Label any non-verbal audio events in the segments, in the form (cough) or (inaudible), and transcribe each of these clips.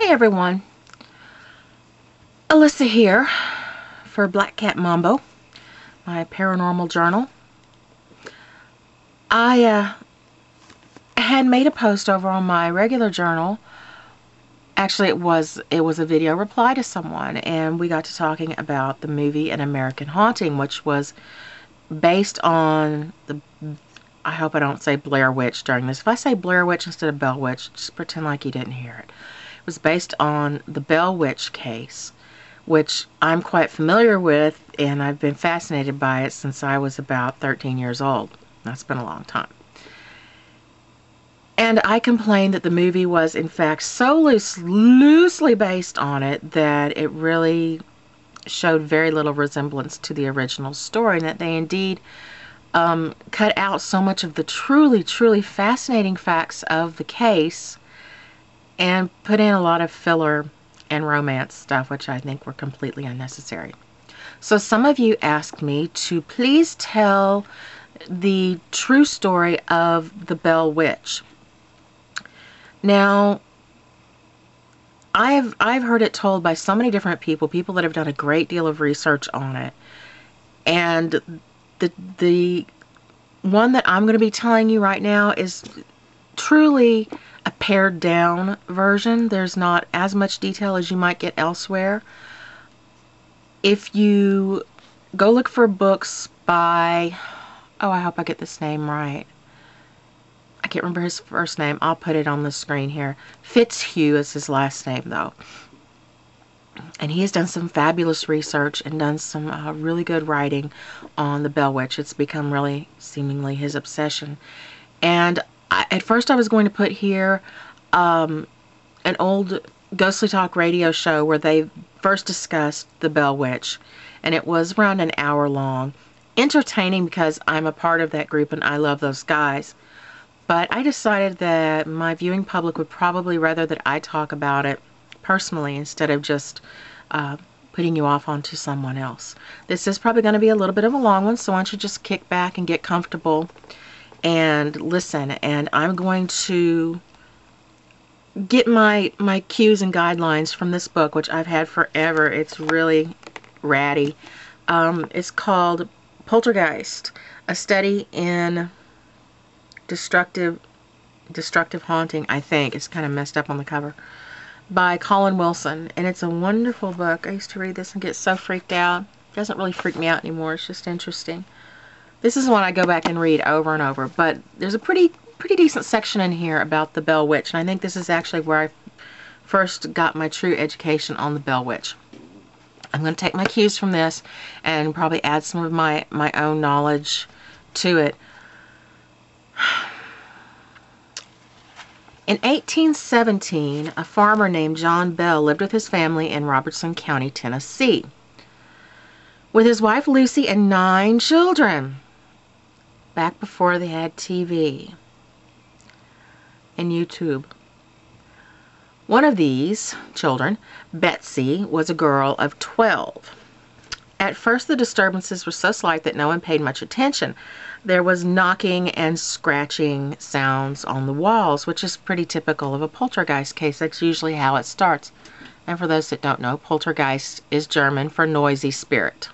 Hey everyone, Alyssa here for Black Cat Mambo, my paranormal journal. I uh, had made a post over on my regular journal. Actually, it was it was a video reply to someone, and we got to talking about the movie An American Haunting, which was based on the I hope I don't say Blair Witch during this. If I say Blair Witch instead of Bell Witch, just pretend like you didn't hear it was based on the Bell Witch case, which I'm quite familiar with and I've been fascinated by it since I was about 13 years old. That's been a long time. And I complained that the movie was, in fact, so loose, loosely based on it that it really showed very little resemblance to the original story, and that they indeed um, cut out so much of the truly, truly fascinating facts of the case and put in a lot of filler and romance stuff, which I think were completely unnecessary. So some of you asked me to please tell the true story of the Bell Witch. Now, I've I've heard it told by so many different people, people that have done a great deal of research on it. And the the one that I'm going to be telling you right now is truly a pared down version. There's not as much detail as you might get elsewhere. If you go look for books by, oh, I hope I get this name right. I can't remember his first name. I'll put it on the screen here. Fitzhugh is his last name, though. And he has done some fabulous research and done some uh, really good writing on the Bell Witch. It's become really seemingly his obsession. And I, at first I was going to put here um, an old Ghostly Talk radio show where they first discussed the Bell Witch, and it was around an hour long. Entertaining because I'm a part of that group and I love those guys. But I decided that my viewing public would probably rather that I talk about it personally instead of just uh, putting you off onto someone else. This is probably going to be a little bit of a long one, so why don't you just kick back and get comfortable and listen and I'm going to get my my cues and guidelines from this book which I've had forever. It's really ratty. Um, it's called Poltergeist a study in destructive destructive haunting I think. It's kind of messed up on the cover. By Colin Wilson and it's a wonderful book. I used to read this and get so freaked out. It doesn't really freak me out anymore. It's just interesting this is one I go back and read over and over, but there's a pretty pretty decent section in here about the Bell Witch, and I think this is actually where I first got my true education on the Bell Witch. I'm going to take my cues from this and probably add some of my, my own knowledge to it. (sighs) In 1817, a farmer named John Bell lived with his family in Robertson County, Tennessee, with his wife Lucy and nine children back before they had TV and YouTube. One of these children, Betsy, was a girl of 12. At first, the disturbances were so slight that no one paid much attention. There was knocking and scratching sounds on the walls, which is pretty typical of a poltergeist case. That's usually how it starts. And for those that don't know, poltergeist is German for noisy spirit.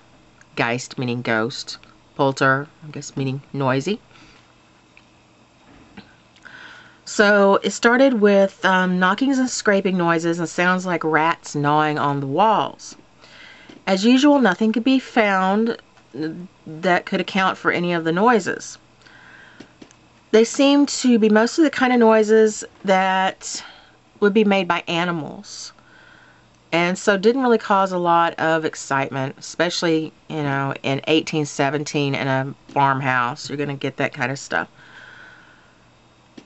Geist meaning ghost, polter, I guess meaning noisy. So it started with um, knockings and scraping noises and sounds like rats gnawing on the walls. As usual, nothing could be found that could account for any of the noises. They seemed to be mostly the kind of noises that would be made by animals and so didn't really cause a lot of excitement especially you know in 1817 in a farmhouse. You're gonna get that kind of stuff.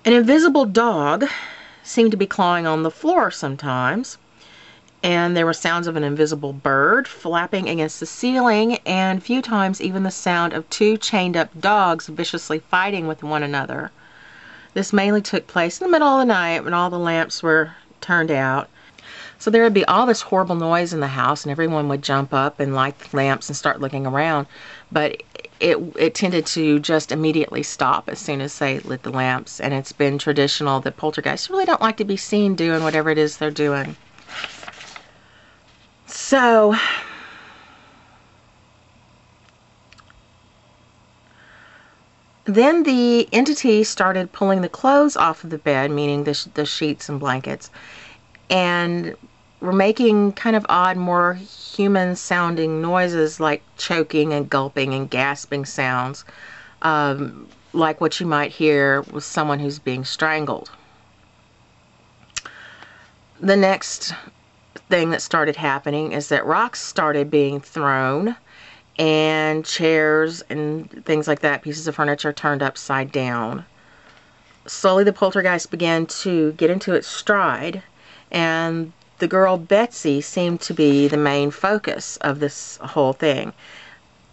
An invisible dog seemed to be clawing on the floor sometimes and there were sounds of an invisible bird flapping against the ceiling and a few times even the sound of two chained up dogs viciously fighting with one another. This mainly took place in the middle of the night when all the lamps were turned out so there would be all this horrible noise in the house and everyone would jump up and light the lamps and start looking around. But it, it tended to just immediately stop as soon as they lit the lamps. And it's been traditional that poltergeists really don't like to be seen doing whatever it is they're doing. So, then the entity started pulling the clothes off of the bed, meaning the, sh the sheets and blankets, and were making kind of odd, more human sounding noises like choking and gulping and gasping sounds, um, like what you might hear with someone who's being strangled. The next thing that started happening is that rocks started being thrown and chairs and things like that, pieces of furniture turned upside down. Slowly the poltergeist began to get into its stride and the girl Betsy seemed to be the main focus of this whole thing.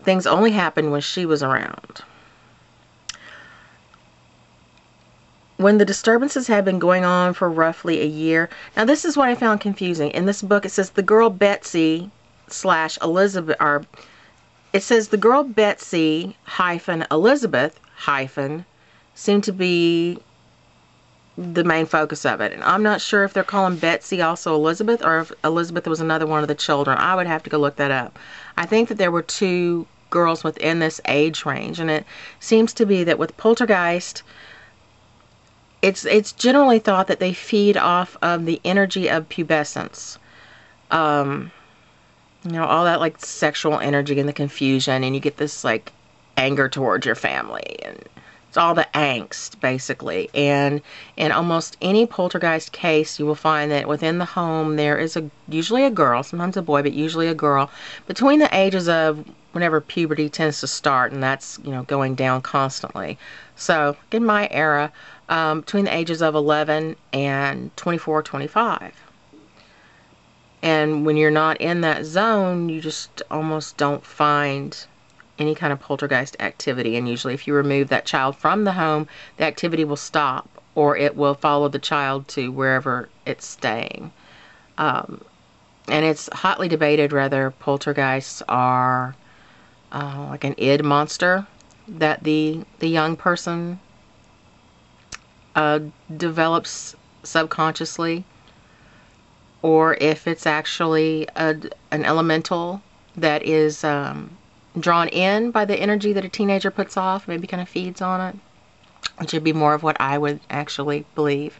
Things only happened when she was around. When the disturbances had been going on for roughly a year, now this is what I found confusing. In this book, it says the girl Betsy slash Elizabeth, or it says the girl Betsy hyphen Elizabeth hyphen seemed to be the main focus of it. And I'm not sure if they're calling Betsy also Elizabeth or if Elizabeth was another one of the children. I would have to go look that up. I think that there were two girls within this age range, and it seems to be that with Poltergeist, it's it's generally thought that they feed off of the energy of pubescence. Um, you know, all that like sexual energy and the confusion, and you get this like anger towards your family and it's all the angst, basically. And in almost any poltergeist case, you will find that within the home there is a usually a girl, sometimes a boy, but usually a girl, between the ages of whenever puberty tends to start, and that's you know going down constantly. So in my era, um, between the ages of 11 and 24, 25. And when you're not in that zone, you just almost don't find any kind of poltergeist activity. And usually, if you remove that child from the home, the activity will stop or it will follow the child to wherever it's staying. Um, and it's hotly debated whether poltergeists are uh, like an id monster that the the young person uh, develops subconsciously, or if it's actually a, an elemental that is um, drawn in by the energy that a teenager puts off, maybe kind of feeds on it, which would be more of what I would actually believe.